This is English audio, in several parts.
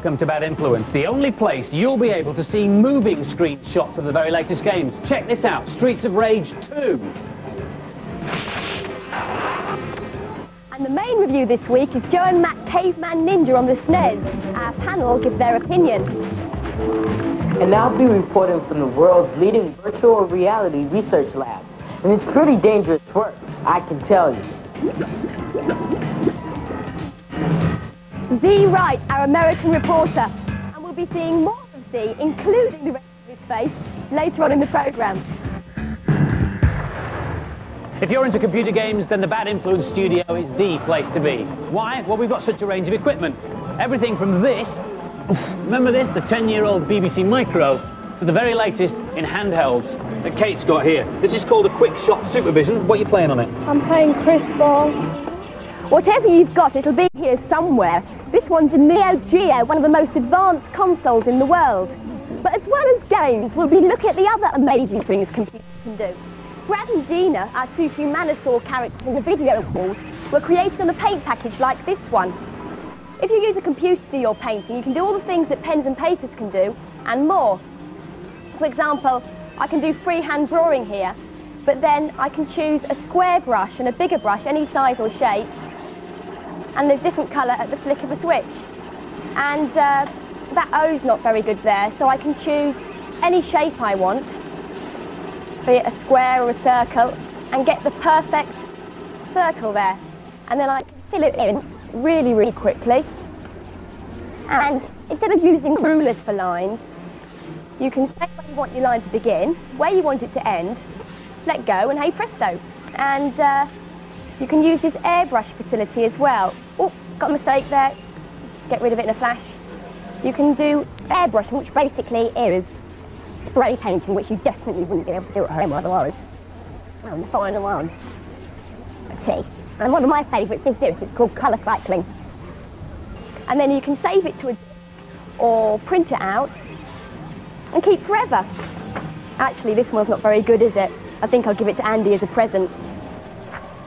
Welcome to Bad Influence, the only place you'll be able to see moving screenshots of the very latest games. Check this out, Streets of Rage 2. And the main review this week is Joe and Mac Caveman Ninja on the SNES. Our panel give their opinion. And I'll be reporting from the world's leading virtual reality research lab. And it's pretty dangerous work, I can tell you. Z Wright, our American reporter. And we'll be seeing more of Z, including the rest of his face, later on in the programme. If you're into computer games, then the Bad Influence Studio is the place to be. Why? Well, we've got such a range of equipment. Everything from this, remember this, the 10-year-old BBC Micro, to the very latest in handhelds that Kate's got here. This is called a Quick Shot Supervision. What are you playing on it? I'm playing Chris Ball. Whatever you've got, it'll be here somewhere. This one's a Neo Geo, one of the most advanced consoles in the world. But as well as games, we'll be looking at the other amazing things computers can do. Brad and Dina, our two Humanosaur characters in the video calls, were created on a paint package like this one. If you use a computer to do your painting, you can do all the things that pens and papers can do, and more. For example, I can do freehand drawing here, but then I can choose a square brush and a bigger brush, any size or shape, and there's different colour at the flick of a switch. And uh, that O's not very good there, so I can choose any shape I want, be it a square or a circle, and get the perfect circle there. And then I can fill it in really, really quickly. And instead of using rulers for lines, you can say where you want your line to begin, where you want it to end, let go, and hey presto. And uh, you can use this airbrush facility as well. Oh, got a mistake there. Get rid of it in a flash. You can do airbrushing, which basically is spray painting, which you definitely wouldn't be able to do at home otherwise. And the final one. Okay. And one of my favourites is this, it's called colour cycling. And then you can save it to a or print it out and keep forever. Actually, this one's not very good, is it? I think I'll give it to Andy as a present.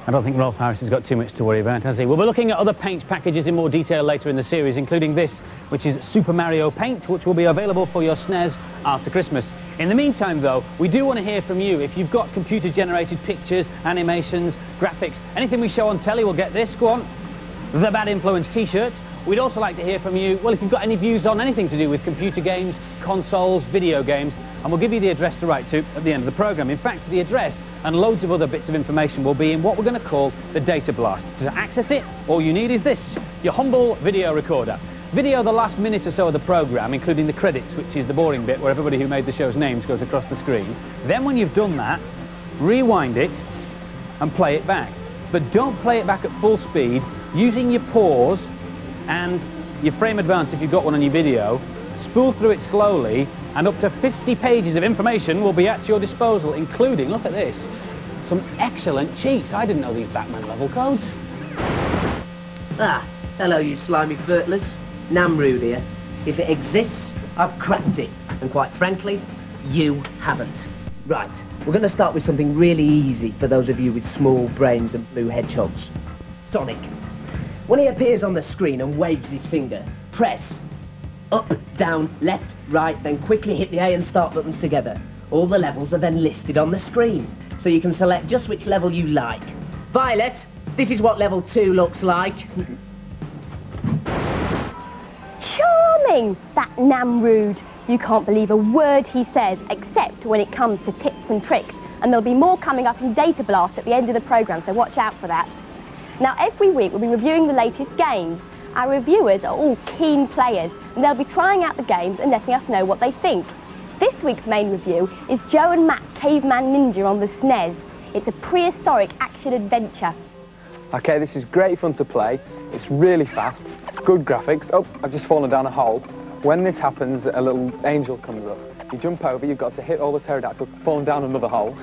I don't think Rolf Harris has got too much to worry about, has he? We'll be looking at other paint packages in more detail later in the series, including this, which is Super Mario Paint, which will be available for your SNES after Christmas. In the meantime, though, we do want to hear from you. If you've got computer-generated pictures, animations, graphics, anything we show on telly, we'll get this. Go on. The Bad Influence T-shirt. We'd also like to hear from you, well, if you've got any views on anything to do with computer games, consoles, video games, and we'll give you the address to write to at the end of the programme. In fact, the address and loads of other bits of information will be in what we're going to call the data blast. To access it, all you need is this, your humble video recorder. Video the last minute or so of the programme, including the credits, which is the boring bit where everybody who made the show's names goes across the screen. Then when you've done that, rewind it and play it back. But don't play it back at full speed, using your pause and your frame advance if you've got one on your video, spool through it slowly, and up to 50 pages of information will be at your disposal, including, look at this, some excellent cheats. I didn't know these Batman level codes. Ah, hello you slimy furtless. Nam Rood here. If it exists, I've cracked it. And quite frankly, you haven't. Right, we're going to start with something really easy for those of you with small brains and blue hedgehogs. Sonic. When he appears on the screen and waves his finger, press up, down, left, right, then quickly hit the A and start buttons together. All the levels are then listed on the screen, so you can select just which level you like. Violet, this is what level 2 looks like. Charming, that Nam Rood. You can't believe a word he says, except when it comes to tips and tricks. And there'll be more coming up in Data Blast at the end of the programme, so watch out for that. Now, every week we'll be reviewing the latest games. Our reviewers are all keen players, and they'll be trying out the games and letting us know what they think. This week's main review is Joe and Mac Caveman Ninja on the SNES. It's a prehistoric action adventure. Okay, this is great fun to play. It's really fast. It's good graphics. Oh, I've just fallen down a hole. When this happens, a little angel comes up. You jump over, you've got to hit all the pterodactyls, falling down another hole.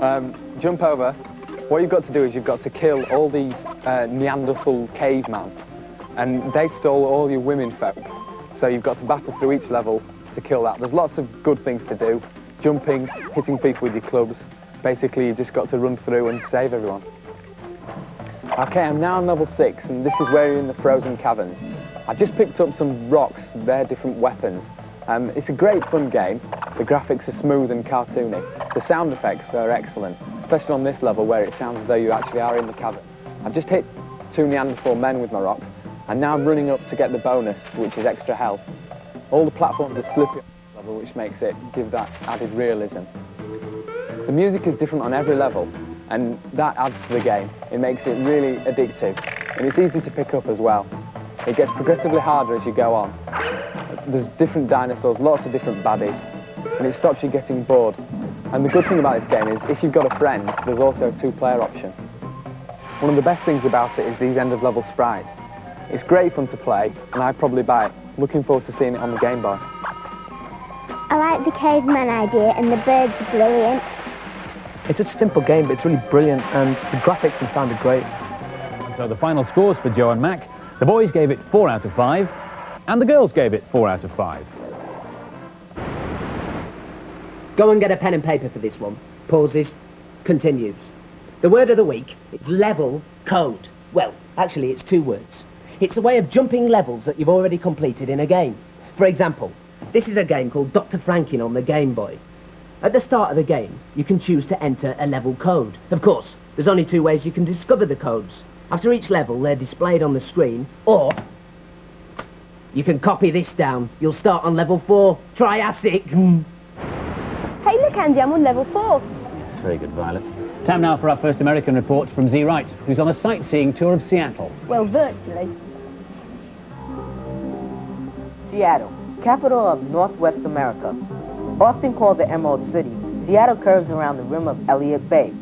Um, jump over. What you've got to do is you've got to kill all these uh, Neanderthal cavemen. And they stole all your women folk. So you've got to battle through each level to kill that. There's lots of good things to do. Jumping, hitting people with your clubs. Basically, you just got to run through and save everyone. Okay, I'm now on level six, and this is where you're in the frozen caverns. I just picked up some rocks, they're different weapons. Um, it's a great fun game. The graphics are smooth and cartoony. The sound effects are excellent, especially on this level where it sounds as though you actually are in the cavern. I've just hit two Neanderthal men with my rocks, and now I'm running up to get the bonus, which is extra health. All the platforms are slippy level, which makes it give that added realism. The music is different on every level, and that adds to the game. It makes it really addictive, and it's easy to pick up as well. It gets progressively harder as you go on. There's different dinosaurs, lots of different baddies, and it stops you getting bored. And the good thing about this game is if you've got a friend, there's also a two-player option. One of the best things about it is these end-of-level sprites. It's great fun to play, and I'd probably buy it. Looking forward to seeing it on the Game Boy. I like the caveman idea and the birds are brilliant. It's such a simple game, but it's really brilliant, and the graphics and sound are great. So the final scores for Joe and Mac. The boys gave it 4 out of 5, and the girls gave it 4 out of 5. Go and get a pen and paper for this one. Pauses. Continues. The word of the week is level code. Well, actually, it's two words. It's a way of jumping levels that you've already completed in a game. For example, this is a game called Dr. Franken on the Game Boy. At the start of the game, you can choose to enter a level code. Of course, there's only two ways you can discover the codes. After each level, they're displayed on the screen, or you can copy this down. You'll start on level four, Triassic. Hey, look, Andy, I'm on level four. It's very good, Violet. Time now for our first American report from Z Wright, who's on a sightseeing tour of Seattle. Well, virtually. Seattle, capital of Northwest America. Often called the Emerald City, Seattle curves around the rim of Elliott Bay.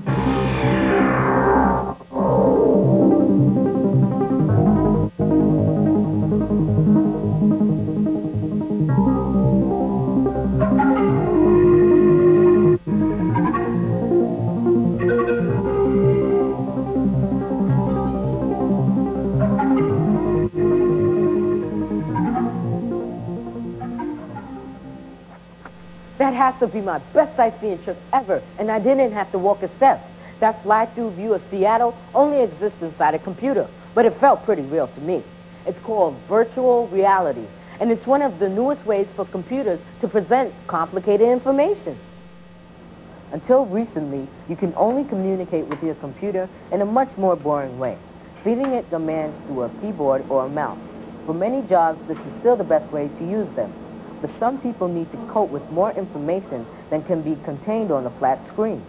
To be my best sightseeing trip ever, and I didn't have to walk a step. That fly-through view of Seattle only exists inside a computer, but it felt pretty real to me. It's called virtual reality, and it's one of the newest ways for computers to present complicated information. Until recently, you can only communicate with your computer in a much more boring way, feeding it commands through a keyboard or a mouse. For many jobs, this is still the best way to use them but some people need to cope with more information than can be contained on a flat screen.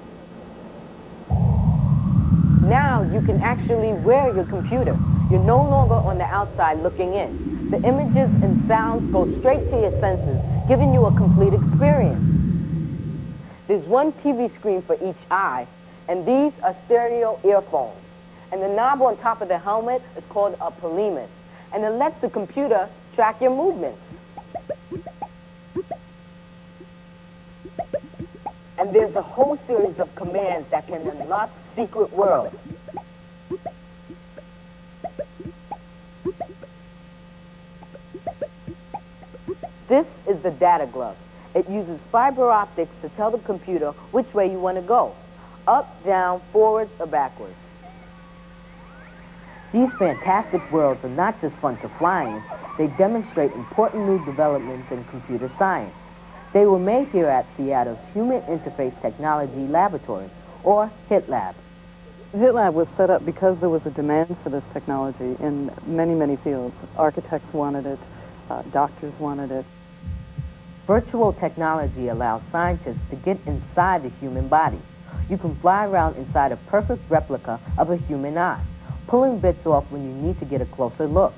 Now you can actually wear your computer. You're no longer on the outside looking in. The images and sounds go straight to your senses, giving you a complete experience. There's one TV screen for each eye, and these are stereo earphones. And the knob on top of the helmet is called a Polhemus, and it lets the computer track your movements. And there's a whole series of commands that can unlock secret worlds. This is the data glove. It uses fiber optics to tell the computer which way you want to go. Up, down, forwards, or backwards. These fantastic worlds are not just fun to fly in, they demonstrate important new developments in computer science. They were made here at Seattle's Human Interface Technology Laboratory, or HITLab. HitLab was set up because there was a demand for this technology in many, many fields. Architects wanted it, uh, doctors wanted it. Virtual technology allows scientists to get inside the human body. You can fly around inside a perfect replica of a human eye, pulling bits off when you need to get a closer look.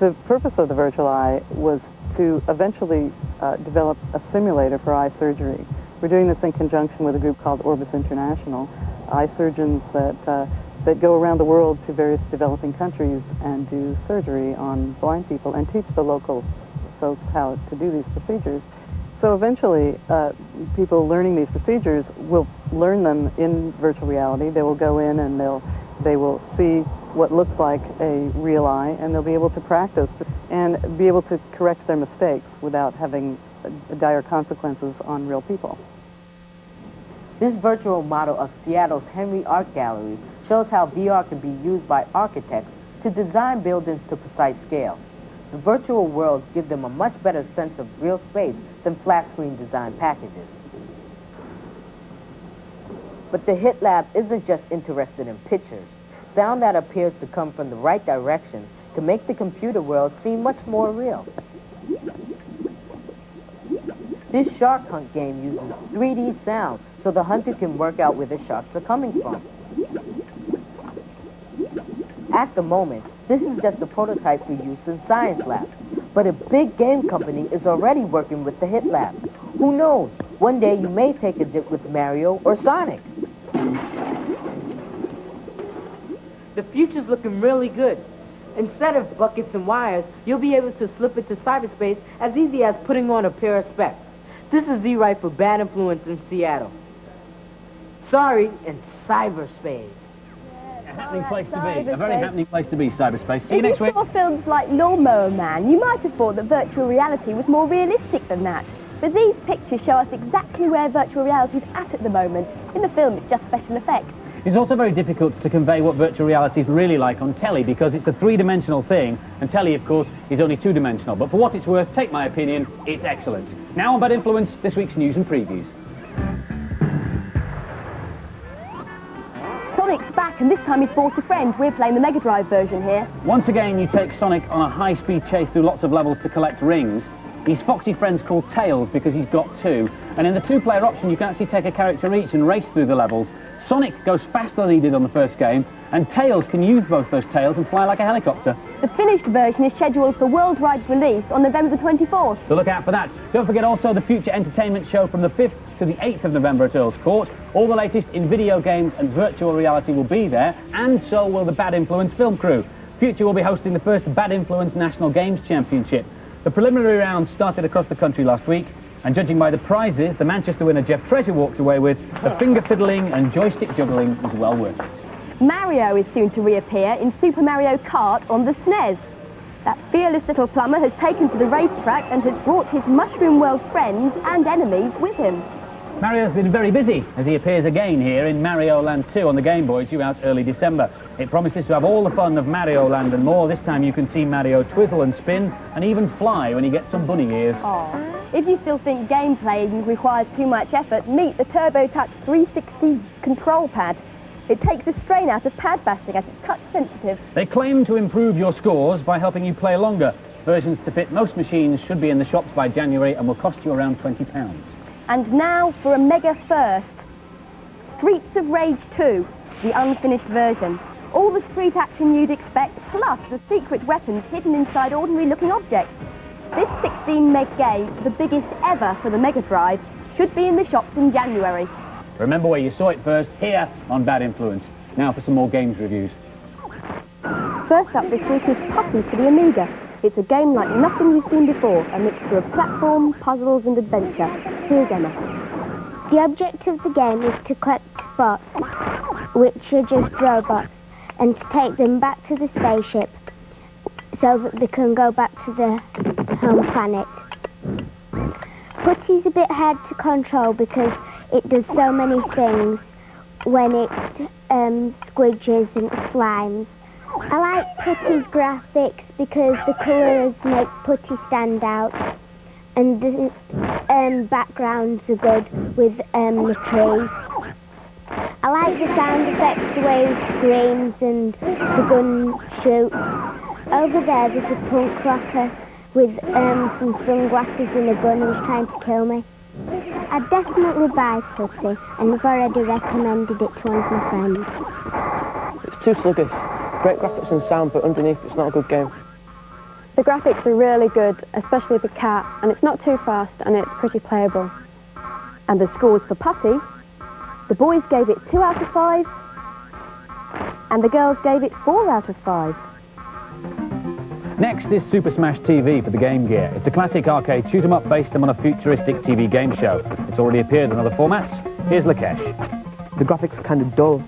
The purpose of the virtual eye was to eventually uh, develop a simulator for eye surgery. We're doing this in conjunction with a group called Orbis International, eye surgeons that, uh, that go around the world to various developing countries and do surgery on blind people and teach the local folks how to do these procedures. So eventually, uh, people learning these procedures will learn them in virtual reality. They will go in and they'll, they will see what looks like a real eye, and they'll be able to practice and be able to correct their mistakes without having dire consequences on real people. This virtual model of Seattle's Henry Art Gallery shows how VR can be used by architects to design buildings to precise scale. The virtual worlds give them a much better sense of real space than flat screen design packages. But the HIT Lab isn't just interested in pictures. Sound that appears to come from the right direction to make the computer world seem much more real. This shark hunt game uses 3D sound so the hunter can work out where the sharks are coming from. At the moment, this is just a prototype for use in science labs, but a big game company is already working with the HIT Lab. Who knows? One day you may take a dip with Mario or Sonic. The future's looking really good. Instead of buckets and wires, you'll be able to slip into cyberspace as easy as putting on a pair of specs. This is Z Wright for Bad Influence in Seattle. Sorry, in cyberspace. A happening place to be. A very happening place to be, cyberspace. See you If you next week. saw films like Lawnmower Man, you might have thought that virtual reality was more realistic than that. But these pictures show us exactly where virtual reality is at at the moment. In the film, it's just special effects. It's also very difficult to convey what virtual reality is really like on telly because it's a three-dimensional thing, and telly, of course, is only two-dimensional. But for what it's worth, take my opinion, it's excellent. Now on Bad Influence, this week's news and previews. Sonic's back, and this time he's brought a friend. We're playing the Mega Drive version here. Once again, you take Sonic on a high-speed chase through lots of levels to collect rings. His foxy friend's called Tails because he's got two. And in the two-player option, you can actually take a character each and race through the levels. Sonic goes faster than he did on the first game, and Tails can use both those tails and fly like a helicopter. The finished version is scheduled for worldwide release on November the 24th. So look out for that. Don't forget also the Future Entertainment Show from the 5th to the 8th of November at Earl's Court. All the latest in video games and virtual reality will be there, and so will the Bad Influence film crew. Future will be hosting the first Bad Influence National Games Championship. The preliminary round started across the country last week, and judging by the prizes, the Manchester winner Jeff Treasure walked away with, the finger fiddling and joystick juggling was well worth it. Mario is soon to reappear in Super Mario Kart on the SNES. That fearless little plumber has taken to the racetrack and has brought his Mushroom World friends and enemies with him. Mario's been very busy as he appears again here in Mario Land 2 on the Game Boy due out early December. It promises to have all the fun of Mario Land and more. This time you can see Mario twizzle and spin and even fly when he gets some bunny ears. If you still think gameplay requires too much effort, meet the Turbo Touch 360 control pad. It takes the strain out of pad bashing as it's touch sensitive. They claim to improve your scores by helping you play longer. Versions to fit most machines should be in the shops by January and will cost you around £20. And now for a mega first. Streets of Rage 2, the unfinished version. All the street action you'd expect, plus the secret weapons hidden inside ordinary looking objects. This 16 meg game, the biggest ever for the Mega Drive, should be in the shops in January. Remember where you saw it first, here on Bad Influence. Now for some more games reviews. First up this week is Putty for the Amiga. It's a game like nothing you've seen before, a mixture of platform, puzzles and adventure. Here's Emma. The object of the game is to collect bots, which are just robots, and to take them back to the spaceship so that they can go back to the home planet. Putty's a bit hard to control because it does so many things when it um, squidges and slimes. I like Putty's graphics because the colours make Putty stand out and the um, backgrounds are good with um, the trees. I like the sound effects, the way he screams and the gun shoots. Over there there's a punk rocker with um, some sunglasses and a gun who's trying to kill me. I'd definitely buy Putty and I've already recommended it to one of my friends. It's too sluggish. Great graphics and sound, but underneath it's not a good game. The graphics are really good, especially the cat, and it's not too fast and it's pretty playable. And the scores for Putty, the boys gave it 2 out of 5, and the girls gave it 4 out of 5. Next is Super Smash TV for the Game Gear. It's a classic arcade shoot 'em up based on a futuristic TV game show. It's already appeared in other formats. Here's Lakesh. The graphics are kind of dull.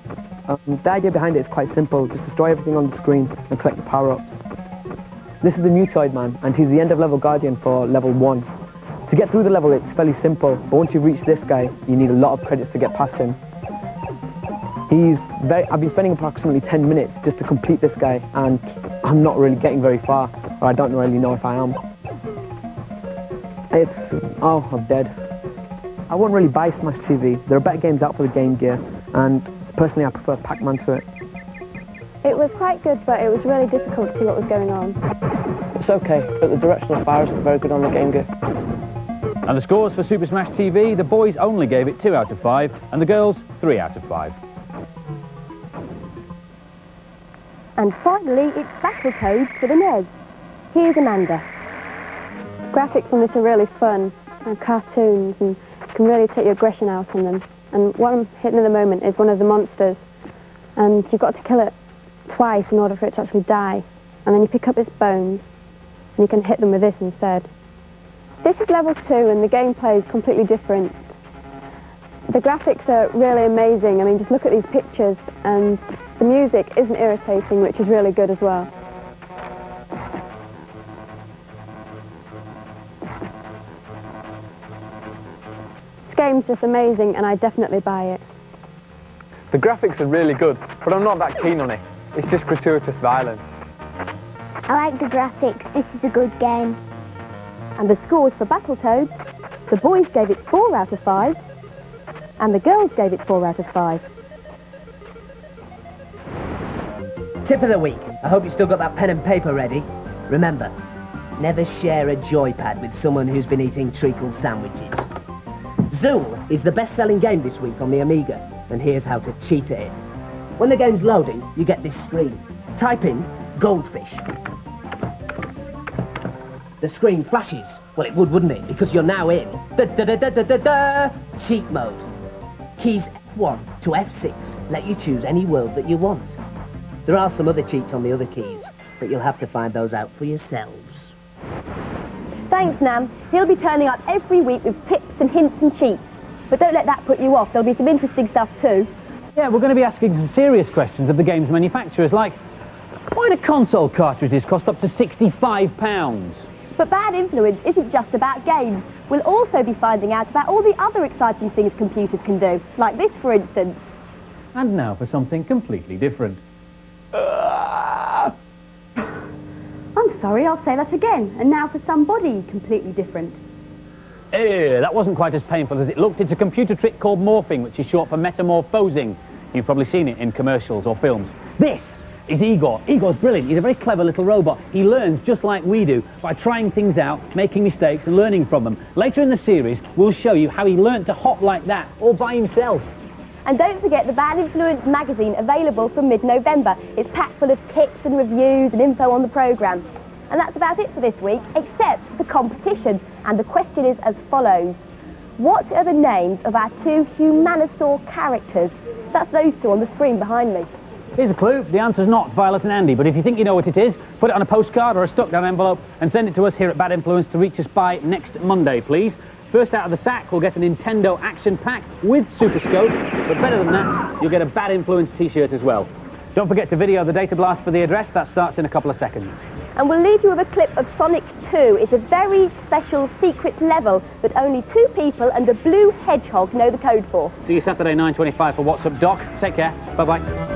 Um, the idea behind it is quite simple. Just destroy everything on the screen and collect the power-ups. This is the new Mutoid Man, and he's the end-of-level guardian for level 1. To get through the level, it's fairly simple, but once you reach this guy, you need a lot of credits to get past him. He's very, I've been spending approximately 10 minutes just to complete this guy, and I'm not really getting very far, or I don't really know if I am. It's, oh, I'm dead. I wouldn't really buy Smash TV. There are better games out for the Game Gear, and personally I prefer Pac-Man to it. It was quite good, but it was really difficult to see what was going on. It's okay, but the directional fire isn't very good on the Game Gear. And the scores for Super Smash TV, the boys only gave it 2 out of 5, and the girls 3 out of 5. And finally, it's Battletoads for the NES. Here's Amanda. Graphics on this are really fun, and cartoons, and you can really take your aggression out on them. And what I'm hitting at the moment is one of the monsters, and you've got to kill it twice in order for it to actually die. And then you pick up its bones, and you can hit them with this instead. This is level two, and the gameplay is completely different. The graphics are really amazing. I mean, just look at these pictures, and the music isn't irritating, which is really good as well. This game's just amazing, and I definitely buy it. The graphics are really good, but I'm not that keen on it. It's just gratuitous violence. I like the graphics. This is a good game. And the scores for Battletoads, the boys gave it 4 out of 5, and the girls gave it 4 out of 5. Tip of the week. I hope you still got that pen and paper ready. Remember, never share a joypad with someone who's been eating treacle sandwiches. Zool is the best-selling game this week on the Amiga, and here's how to cheat at it. When the game's loading, you get this screen. Type in goldfish. The screen flashes. Well, it would, wouldn't it? Because you're now in da da da da da da cheat mode. Keys F1 to F6 let you choose any world that you want. There are some other cheats on the other keys, but you'll have to find those out for yourselves. Thanks, Nam. He'll be turning up every week with tips and hints and cheats. But don't let that put you off. There'll be some interesting stuff too. Yeah, we're going to be asking some serious questions of the game's manufacturers, like, why do console cartridges cost up to £65? But Bad Influence isn't just about games. We'll also be finding out about all the other exciting things computers can do, like this, for instance. And now for something completely different. I'm sorry, I'll say that again. And now for somebody completely different. Eh, that wasn't quite as painful as it looked. It's a computer trick called morphing, which is short for metamorphosing. You've probably seen it in commercials or films. This is Igor. Igor's brilliant. He's a very clever little robot. He learns just like we do by trying things out, making mistakes and learning from them. Later in the series, we'll show you how he learned to hop like that all by himself. And don't forget the Bad Influence magazine available from mid-November. It's packed full of tips and reviews and info on the programme. And that's about it for this week, except the competition. And the question is as follows. What are the names of our two Humanosaur characters? That's those two on the screen behind me. Here's a clue. The answer's not Violet and Andy, but if you think you know what it is, put it on a postcard or a stuck-down envelope and send it to us here at Bad Influence to reach us by next Monday, please. First out of the sack, we'll get a Nintendo Action Pack with Super Scope, but better than that, you'll get a Bad Influence t-shirt as well. Don't forget to video the data blast for the address. That starts in a couple of seconds. And we'll leave you with a clip of Sonic 2. It's a very special secret level that only two people and a blue hedgehog know the code for. See you Saturday 9.25 for What's Up Doc. Take care. Bye-bye.